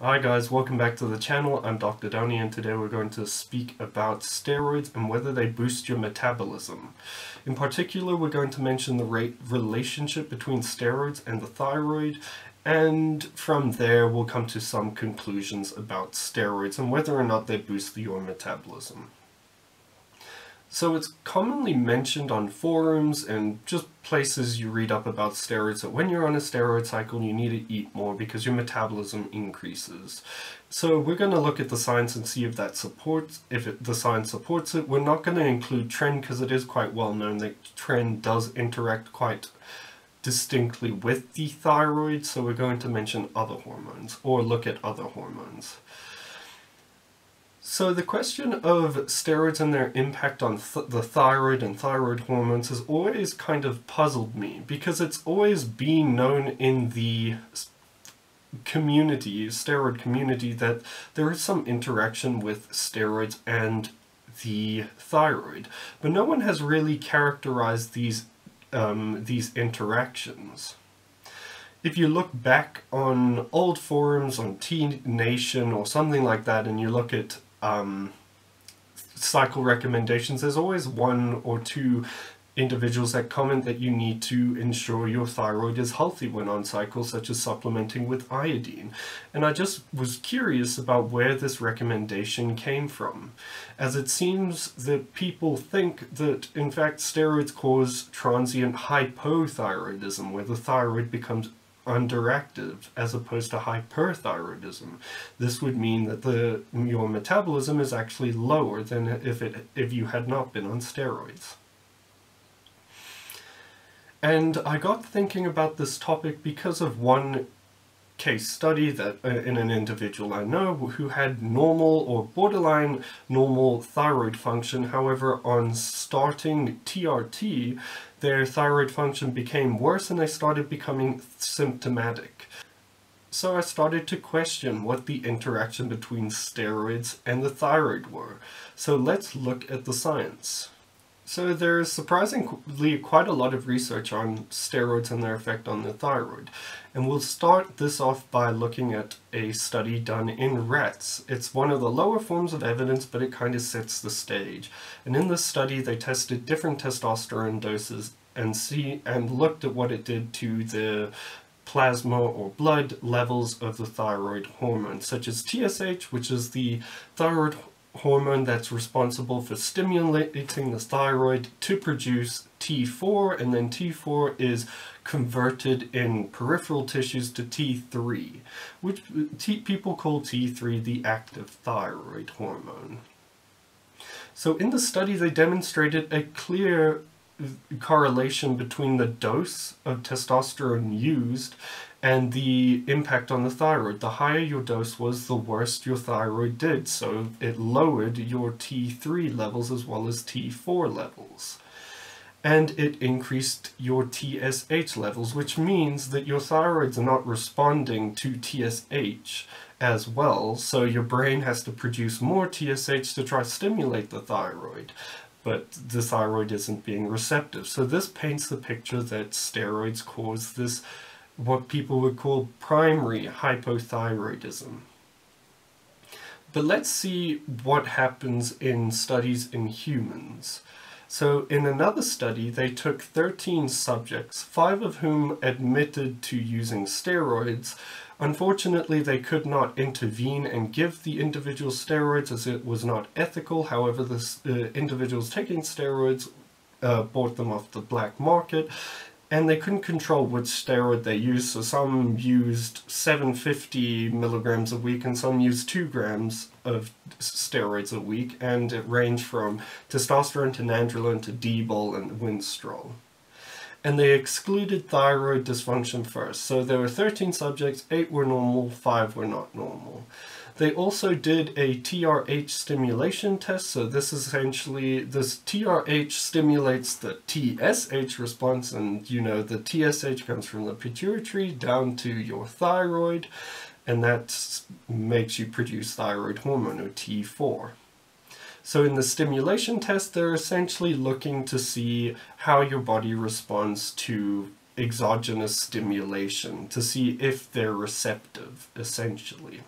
Hi guys, welcome back to the channel. I'm Dr. Downey and today we're going to speak about steroids and whether they boost your metabolism. In particular, we're going to mention the rate relationship between steroids and the thyroid and from there we'll come to some conclusions about steroids and whether or not they boost your metabolism. So it's commonly mentioned on forums and just places you read up about steroids that when you're on a steroid cycle you need to eat more because your metabolism increases. So we're going to look at the science and see if that supports, if it, the science supports it. We're not going to include tren because it is quite well known that tren does interact quite distinctly with the thyroid, so we're going to mention other hormones or look at other hormones. So the question of steroids and their impact on th the thyroid and thyroid hormones has always kind of puzzled me because it's always been known in the community, steroid community, that there is some interaction with steroids and the thyroid, but no one has really characterized these um, these interactions. If you look back on old forums on T Nation or something like that, and you look at um, cycle recommendations, there's always one or two individuals that comment that you need to ensure your thyroid is healthy when on cycle, such as supplementing with iodine. And I just was curious about where this recommendation came from, as it seems that people think that, in fact, steroids cause transient hypothyroidism, where the thyroid becomes underactive as opposed to hyperthyroidism. This would mean that the your metabolism is actually lower than if it if you had not been on steroids. And I got thinking about this topic because of one case study that uh, in an individual I know who had normal or borderline normal thyroid function. However, on starting TRT, their thyroid function became worse and they started becoming symptomatic. So I started to question what the interaction between steroids and the thyroid were. So let's look at the science. So there's surprisingly quite a lot of research on steroids and their effect on the thyroid. And we'll start this off by looking at a study done in rats. It's one of the lower forms of evidence, but it kind of sets the stage. And in this study, they tested different testosterone doses and see and looked at what it did to the plasma or blood levels of the thyroid hormone, such as TSH, which is the thyroid hormone that's responsible for stimulating the thyroid to produce T4 and then T4 is converted in peripheral tissues to T3 which T people call T3 the active thyroid hormone. So in the study they demonstrated a clear correlation between the dose of testosterone used and the impact on the thyroid. The higher your dose was, the worse your thyroid did, so it lowered your T3 levels as well as T4 levels. And it increased your TSH levels, which means that your thyroid's are not responding to TSH as well, so your brain has to produce more TSH to try to stimulate the thyroid but the thyroid isn't being receptive. So this paints the picture that steroids cause this what people would call primary hypothyroidism. But let's see what happens in studies in humans. So in another study, they took 13 subjects, five of whom admitted to using steroids. Unfortunately, they could not intervene and give the individual steroids as it was not ethical. However, the uh, individuals taking steroids uh, bought them off the black market and they couldn't control which steroid they used, so some used 750 milligrams a week and some used 2 grams of steroids a week, and it ranged from testosterone to nandrolone to Dbol and Winstrol. And they excluded thyroid dysfunction first, so there were 13 subjects, 8 were normal, 5 were not normal. They also did a TRH stimulation test, so this essentially, this TRH stimulates the TSH response, and you know, the TSH comes from the pituitary down to your thyroid, and that makes you produce thyroid hormone, or T4. So in the stimulation test, they're essentially looking to see how your body responds to exogenous stimulation, to see if they're receptive, essentially.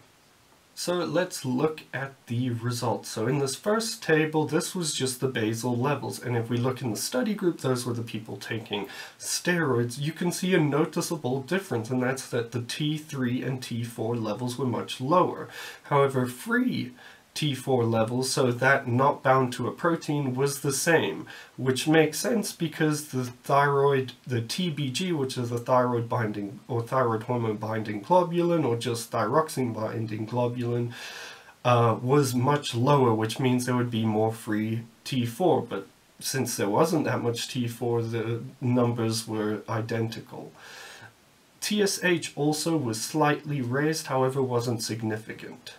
So let's look at the results. So in this first table, this was just the basal levels. And if we look in the study group, those were the people taking steroids. You can see a noticeable difference, and that's that the T3 and T4 levels were much lower. However, free T4 levels, so that not bound to a protein was the same, which makes sense because the thyroid, the TBG, which is the thyroid binding or thyroid hormone binding globulin or just thyroxine binding globulin, uh, was much lower, which means there would be more free T4, but since there wasn't that much T4, the numbers were identical. TSH also was slightly raised, however wasn't significant.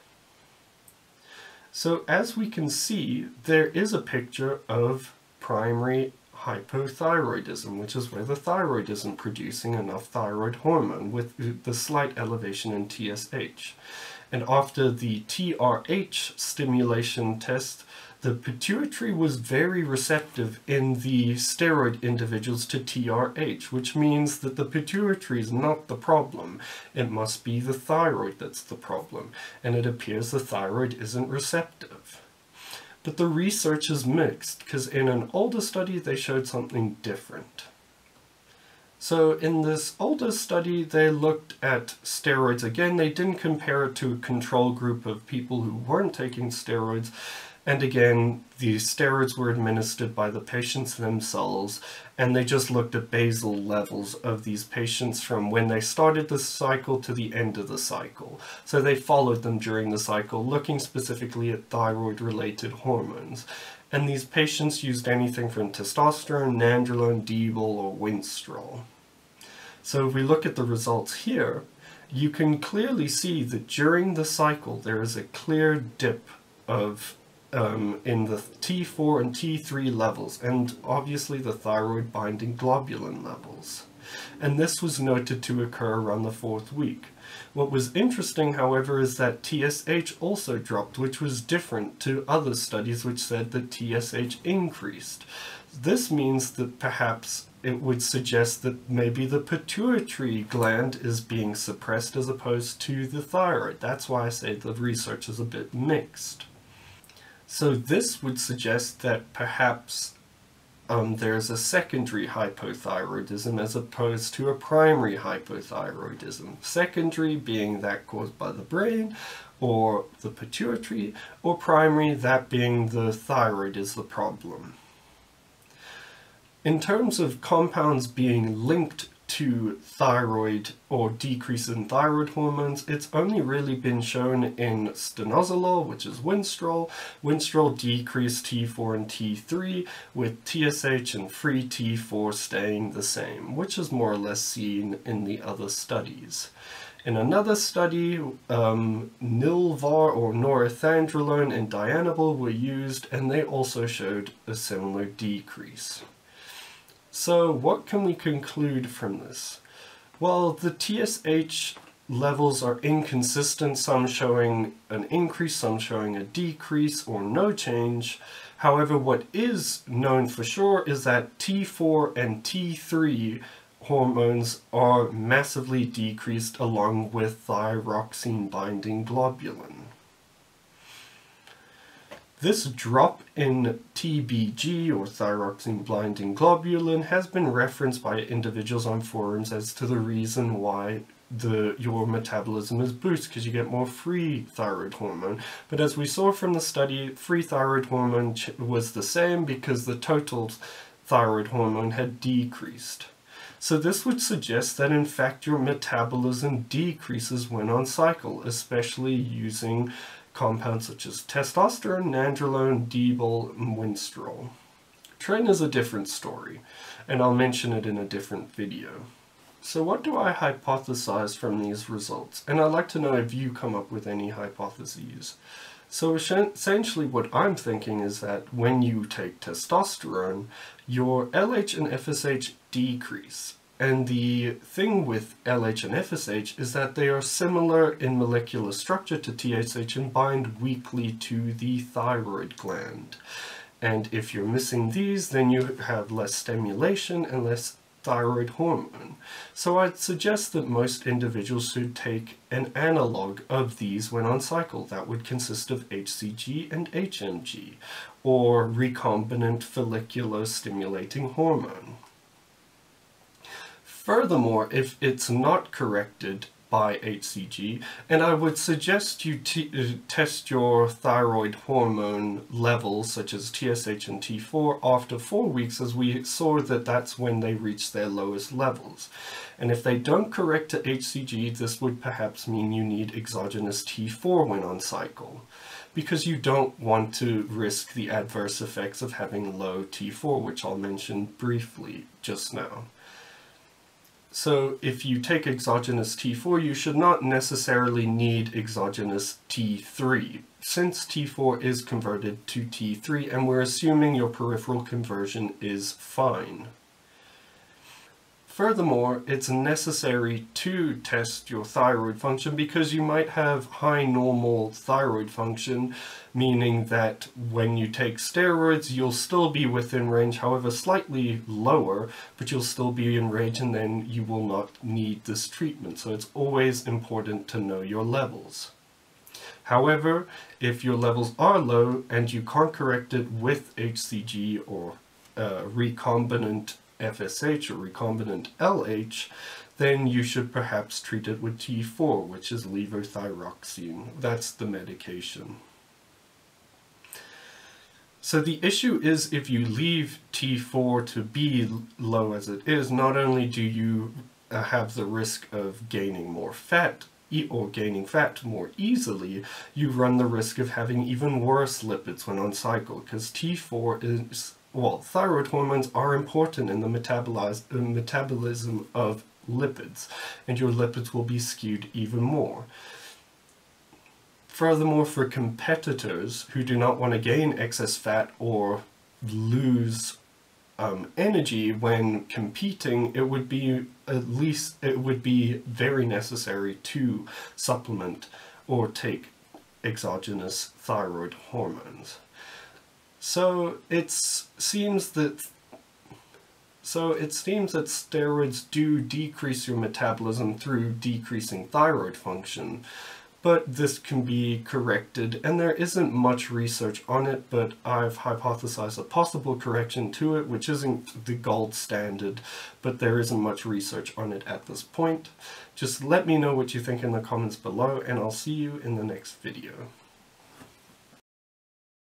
So as we can see, there is a picture of primary hypothyroidism, which is where the thyroid isn't producing enough thyroid hormone with the slight elevation in TSH. And after the TRH stimulation test, the pituitary was very receptive in the steroid individuals to TRH, which means that the pituitary is not the problem. It must be the thyroid that's the problem, and it appears the thyroid isn't receptive. But the research is mixed, because in an older study they showed something different. So in this older study, they looked at steroids again. They didn't compare it to a control group of people who weren't taking steroids. And again, the steroids were administered by the patients themselves, and they just looked at basal levels of these patients from when they started the cycle to the end of the cycle. So they followed them during the cycle, looking specifically at thyroid-related hormones. And these patients used anything from testosterone, nandrolone, Deebol, or Winstrol. So if we look at the results here, you can clearly see that during the cycle there is a clear dip of um, in the T4 and T3 levels, and obviously the thyroid binding globulin levels. And this was noted to occur around the fourth week. What was interesting, however, is that TSH also dropped, which was different to other studies which said that TSH increased. This means that perhaps it would suggest that maybe the pituitary gland is being suppressed as opposed to the thyroid. That's why I say the research is a bit mixed. So this would suggest that perhaps um, there's a secondary hypothyroidism as opposed to a primary hypothyroidism. Secondary being that caused by the brain or the pituitary, or primary that being the thyroid is the problem. In terms of compounds being linked to thyroid or decrease in thyroid hormones, it's only really been shown in stanozolol, which is Winstrol. Winstrol decreased T4 and T3, with TSH and free T4 staying the same, which is more or less seen in the other studies. In another study, um, Nilvar or norethandrolone and Dianabol were used, and they also showed a similar decrease. So what can we conclude from this? Well, the TSH levels are inconsistent, some showing an increase, some showing a decrease or no change. However, what is known for sure is that T4 and T3 hormones are massively decreased along with thyroxine binding globulin. This drop in TBG or thyroxine binding globulin has been referenced by individuals on forums as to the reason why the your metabolism is boosted because you get more free thyroid hormone. But as we saw from the study, free thyroid hormone was the same because the total thyroid hormone had decreased. So this would suggest that in fact your metabolism decreases when on cycle, especially using compounds such as testosterone, nandrolone, Deebol, and Winstrol. Tren is a different story, and I'll mention it in a different video. So what do I hypothesize from these results? And I'd like to know if you come up with any hypotheses. So essentially what I'm thinking is that when you take testosterone, your LH and FSH decrease. And the thing with LH and FSH is that they are similar in molecular structure to TSH and bind weakly to the thyroid gland. And if you're missing these, then you have less stimulation and less thyroid hormone. So I'd suggest that most individuals should take an analog of these when on cycle. That would consist of HCG and HMG, or recombinant follicular stimulating hormone. Furthermore, if it's not corrected by HCG, and I would suggest you uh, test your thyroid hormone levels, such as TSH and T4, after four weeks, as we saw that that's when they reach their lowest levels. And if they don't correct to HCG, this would perhaps mean you need exogenous T4 when on cycle, because you don't want to risk the adverse effects of having low T4, which I'll mention briefly just now. So if you take exogenous T4, you should not necessarily need exogenous T3, since T4 is converted to T3, and we're assuming your peripheral conversion is fine. Furthermore, it's necessary to test your thyroid function because you might have high normal thyroid function, meaning that when you take steroids, you'll still be within range, however slightly lower, but you'll still be in range and then you will not need this treatment. So it's always important to know your levels. However, if your levels are low and you can't correct it with HCG or uh, recombinant FSH or recombinant LH, then you should perhaps treat it with T4, which is levothyroxine. That's the medication. So the issue is if you leave T4 to be low as it is, not only do you uh, have the risk of gaining more fat or gaining fat more easily, you run the risk of having even worse lipids when on cycle because T4 is well, thyroid hormones are important in the uh, metabolism of lipids, and your lipids will be skewed even more. Furthermore, for competitors who do not want to gain excess fat or lose um, energy when competing, it would be at least, it would be very necessary to supplement or take exogenous thyroid hormones. So it seems that so it seems that steroids do decrease your metabolism through decreasing thyroid function, but this can be corrected, and there isn't much research on it, but I've hypothesized a possible correction to it, which isn't the gold standard, but there isn't much research on it at this point. Just let me know what you think in the comments below, and I'll see you in the next video.